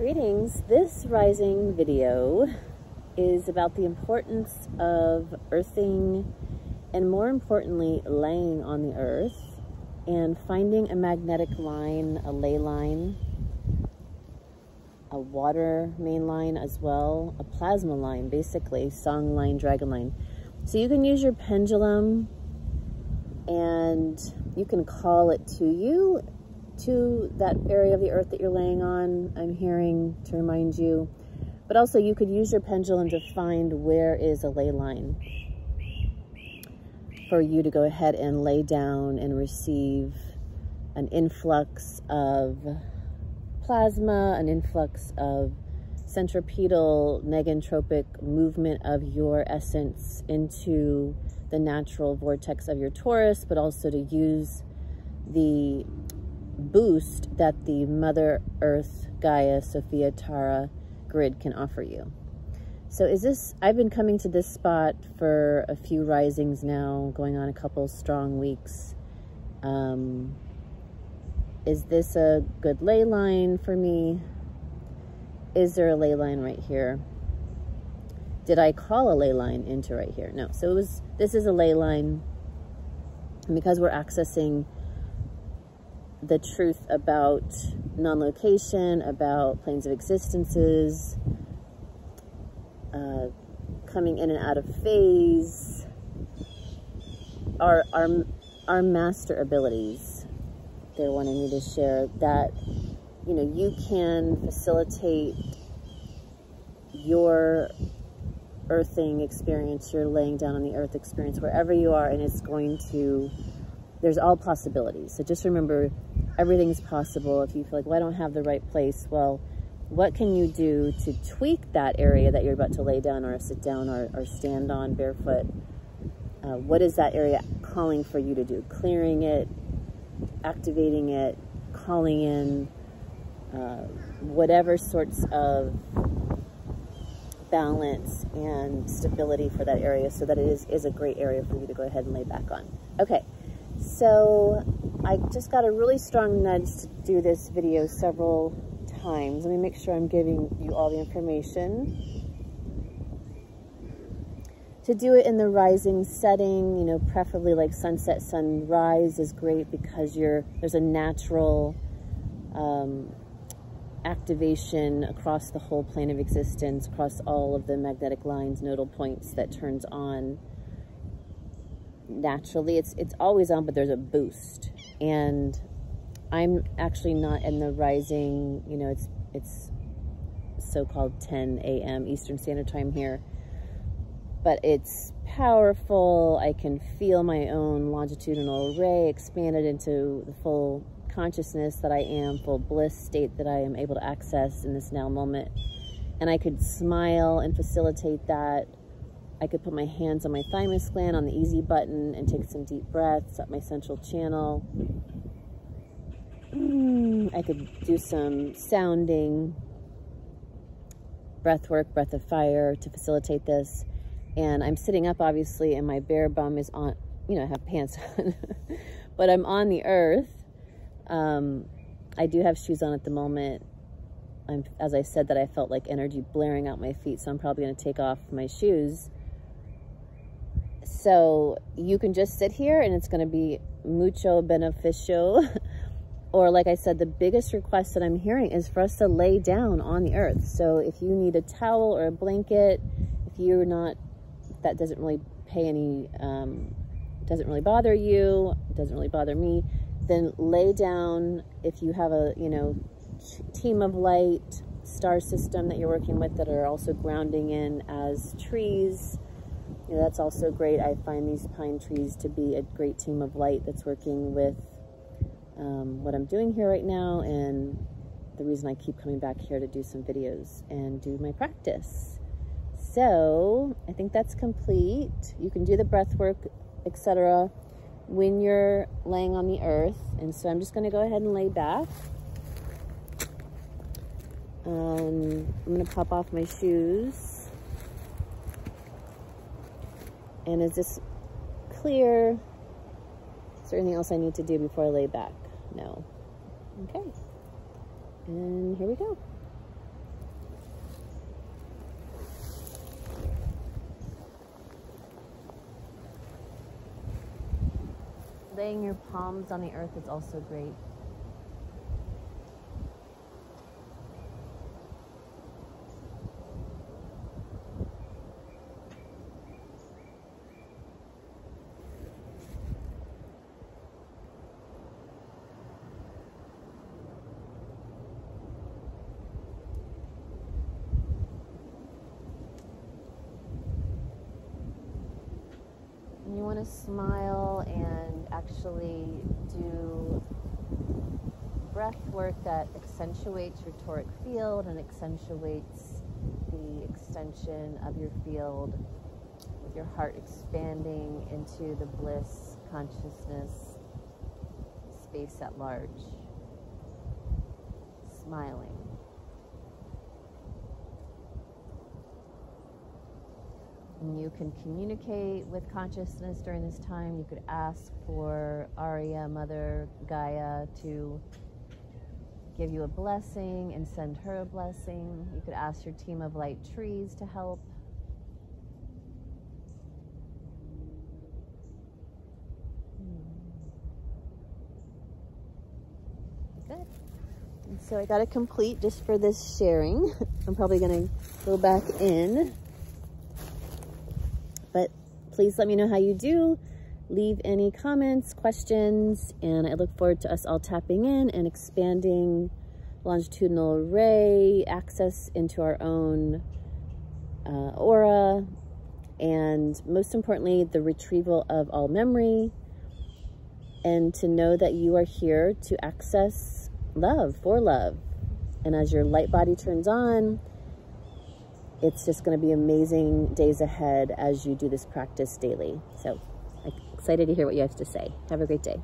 Greetings. This rising video is about the importance of earthing and more importantly, laying on the earth and finding a magnetic line, a ley line, a water main line as well, a plasma line, basically, song line, dragon line. So you can use your pendulum and you can call it to you to that area of the earth that you're laying on, I'm hearing to remind you. But also you could use your pendulum to find where is a ley line for you to go ahead and lay down and receive an influx of plasma, an influx of centripetal negentropic movement of your essence into the natural vortex of your torus, but also to use the boost that the Mother Earth Gaia Sophia Tara grid can offer you. So is this, I've been coming to this spot for a few risings now, going on a couple strong weeks. Um, is this a good ley line for me? Is there a ley line right here? Did I call a ley line into right here? No, so it was, this is a ley line. And because we're accessing the truth about non-location, about planes of existences, uh, coming in and out of phase, our, our, our master abilities. They're wanting me to share that, you know, you can facilitate your earthing experience, your laying down on the earth experience, wherever you are, and it's going to, there's all possibilities. So just remember, everything's possible. If you feel like, well, I don't have the right place, well, what can you do to tweak that area that you're about to lay down or sit down or, or stand on barefoot? Uh, what is that area calling for you to do? Clearing it, activating it, calling in, uh, whatever sorts of balance and stability for that area so that it is, is a great area for you to go ahead and lay back on. Okay, so I just got a really strong nudge to do this video several times. Let me make sure I'm giving you all the information. To do it in the rising setting, you know, preferably like sunset, sunrise is great because you're there's a natural um, activation across the whole plane of existence, across all of the magnetic lines, nodal points that turns on naturally. It's it's always on, but there's a boost. And I'm actually not in the rising, you know, it's it's so-called 10 a.m. Eastern Standard Time here. But it's powerful. I can feel my own longitudinal array expanded into the full consciousness that I am, full bliss state that I am able to access in this now moment. And I could smile and facilitate that I could put my hands on my thymus gland on the easy button and take some deep breaths up my central channel. Mm, I could do some sounding breath work, breath of fire to facilitate this. And I'm sitting up, obviously, and my bare bum is on, you know, I have pants on, but I'm on the earth. Um, I do have shoes on at the moment. I'm, as I said that I felt like energy blaring out my feet, so I'm probably going to take off my shoes so you can just sit here and it's going to be mucho beneficial. or like I said, the biggest request that I'm hearing is for us to lay down on the earth. So if you need a towel or a blanket, if you're not, that doesn't really pay any, um, doesn't really bother you, doesn't really bother me, then lay down. If you have a, you know, team of light, star system that you're working with that are also grounding in as trees, you know, that's also great. I find these pine trees to be a great team of light that's working with um, what I'm doing here right now and the reason I keep coming back here to do some videos and do my practice. So I think that's complete. You can do the breath work, etc. when you're laying on the earth. And so I'm just going to go ahead and lay back. Um, I'm going to pop off my shoes. And is this clear? Is there anything else I need to do before I lay back? No. Okay. And here we go. Laying your palms on the earth is also great. And you want to smile and actually do breath work that accentuates your toric field and accentuates the extension of your field with your heart expanding into the bliss consciousness space at large. Smiling. And you can communicate with consciousness during this time. You could ask for Arya, Mother Gaia, to give you a blessing and send her a blessing. You could ask your team of light trees to help. Hmm. Good. So I got it complete just for this sharing. I'm probably going to go back in please let me know how you do. Leave any comments, questions, and I look forward to us all tapping in and expanding longitudinal ray access into our own uh, aura, and most importantly, the retrieval of all memory, and to know that you are here to access love, for love. And as your light body turns on, it's just going to be amazing days ahead as you do this practice daily. So excited to hear what you have to say. Have a great day.